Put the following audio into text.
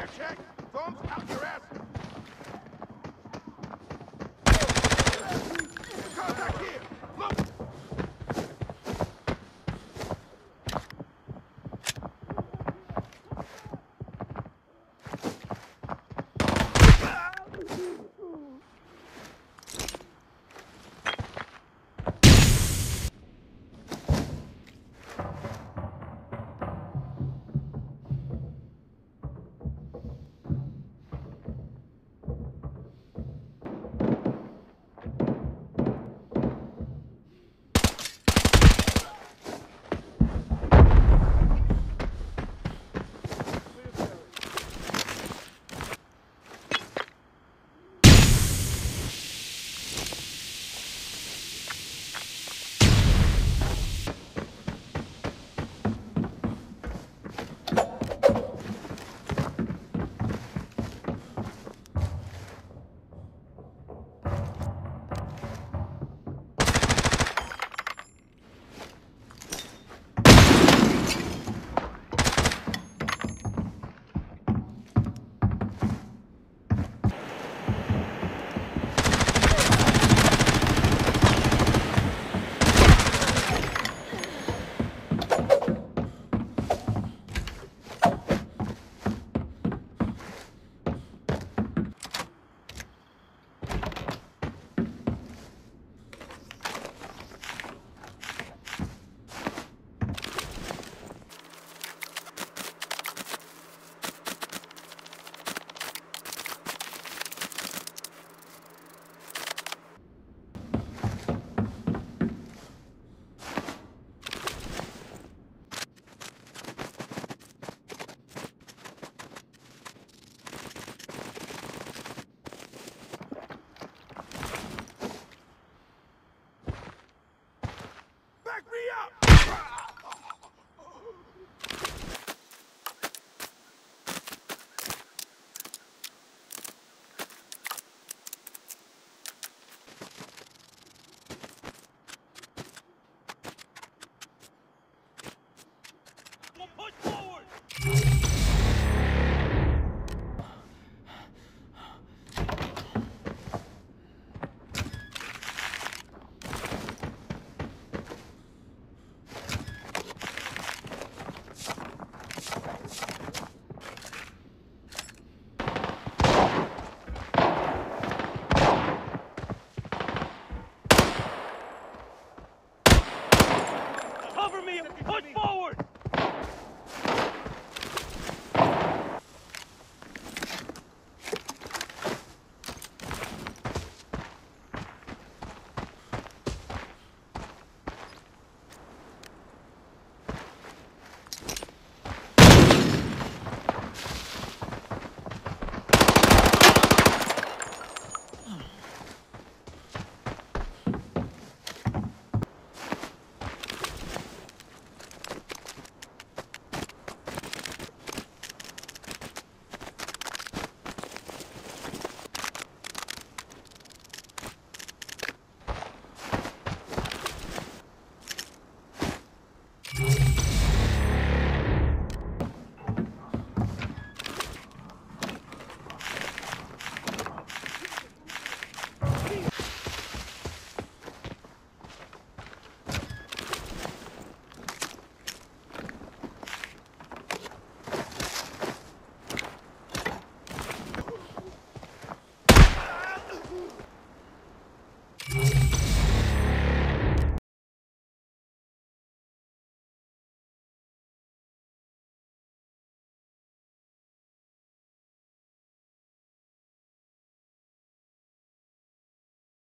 Ear check. Thumbs out your ass. Contact here. Look.